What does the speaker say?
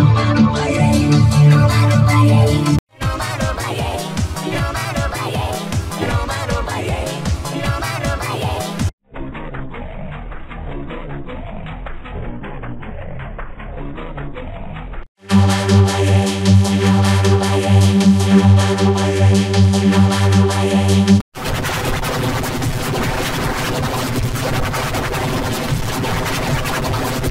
Bye. Thank you.